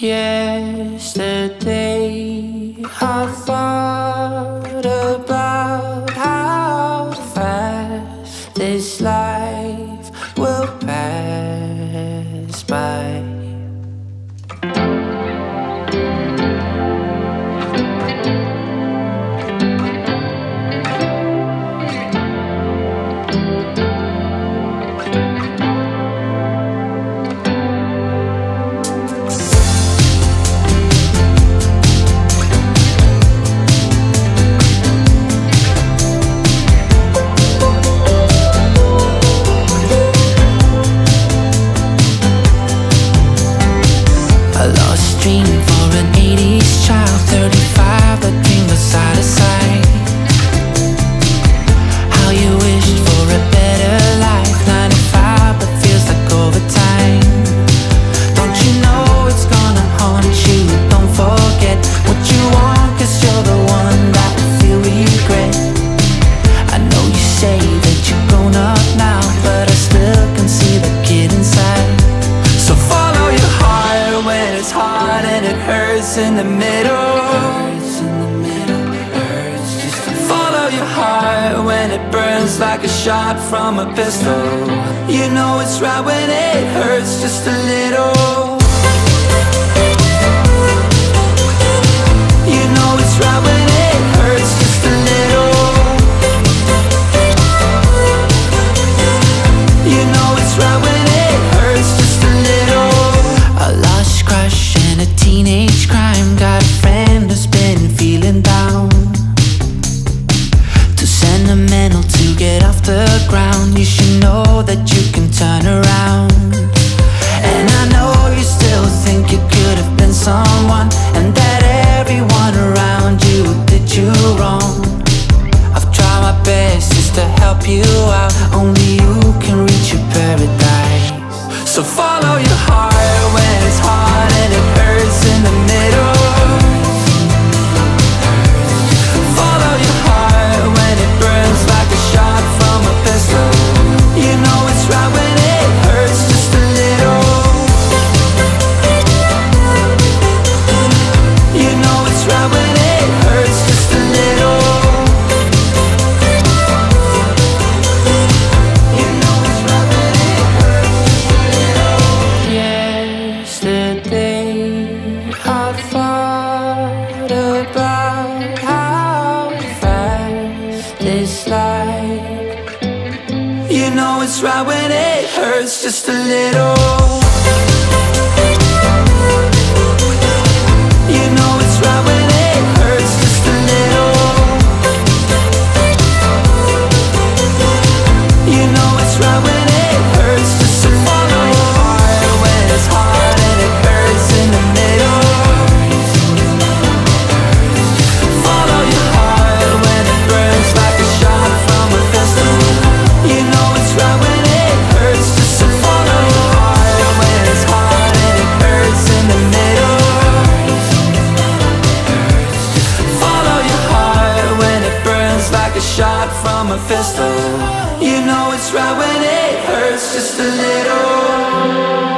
Yesterday, I thought about how fast this life say that you're grown up now But I still can see the kid inside. So follow your heart when it's hard and it hurts in the middle. Follow your heart when it burns like a shot from a pistol. You know it's right when it hurts just a little teenage crime. Got a friend who's been feeling down. Too sentimental to get off the ground. You should know that you can turn around. And I know you still think you could have been someone, and that everyone around you did you wrong. I've tried my best just to help you out. Only you can reach your paradise. So follow your heart when it's hard and it hurts in the You know it's right when it hurts just a little. You know it's right when it my You know it's right when it hurts just a little.